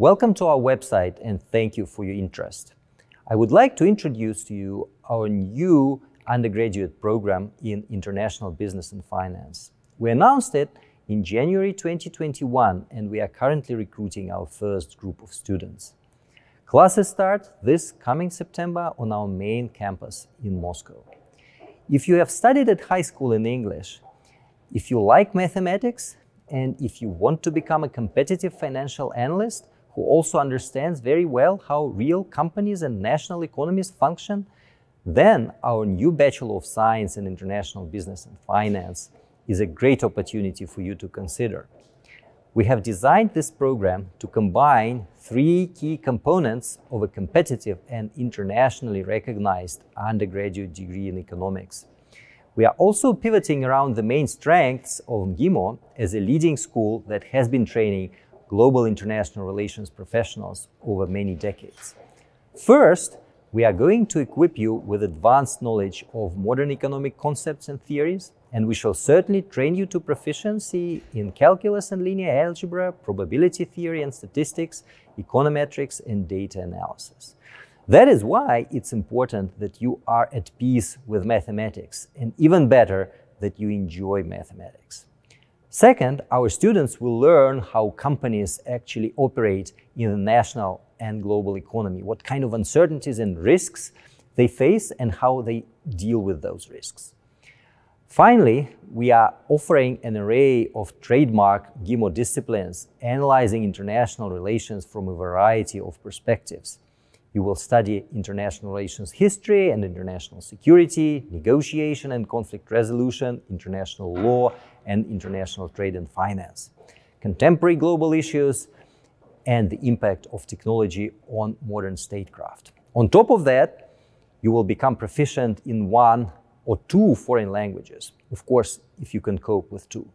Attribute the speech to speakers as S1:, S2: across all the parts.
S1: Welcome to our website and thank you for your interest. I would like to introduce to you our new undergraduate program in International Business and Finance. We announced it in January 2021 and we are currently recruiting our first group of students. Classes start this coming September on our main campus in Moscow. If you have studied at high school in English, if you like mathematics, and if you want to become a competitive financial analyst who also understands very well how real companies and national economies function, then our new Bachelor of Science in International Business and Finance is a great opportunity for you to consider. We have designed this program to combine three key components of a competitive and internationally recognized undergraduate degree in economics. We are also pivoting around the main strengths of MGIMO as a leading school that has been training global international relations professionals over many decades. First, we are going to equip you with advanced knowledge of modern economic concepts and theories, and we shall certainly train you to proficiency in calculus and linear algebra, probability theory and statistics, econometrics, and data analysis. That is why it's important that you are at peace with mathematics, and even better, that you enjoy mathematics. Second, our students will learn how companies actually operate in the national and global economy, what kind of uncertainties and risks they face, and how they deal with those risks. Finally, we are offering an array of trademark MGIMO disciplines, analyzing international relations from a variety of perspectives. You will study international relations history and international security, negotiation and conflict resolution, international law, and international trade and finance, contemporary global issues, and the impact of technology on modern statecraft. On top of that, you will become proficient in one or two foreign languages, of course, if you can cope with two.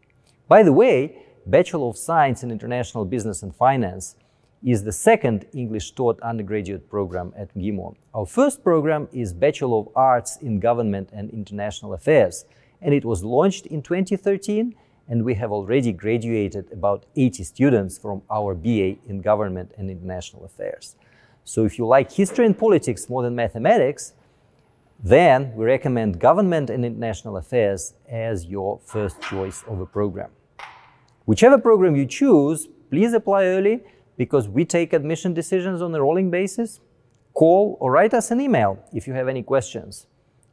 S1: By the way, Bachelor of Science in International Business and Finance is the second English taught undergraduate program at MGIMO. Our first program is Bachelor of Arts in Government and International Affairs, and it was launched in 2013, and we have already graduated about 80 students from our BA in Government and International Affairs. So if you like history and politics more than mathematics, then we recommend Government and International Affairs as your first choice of a program. Whichever program you choose, please apply early because we take admission decisions on a rolling basis. Call or write us an email if you have any questions.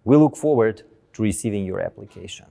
S1: We look forward to receiving your application.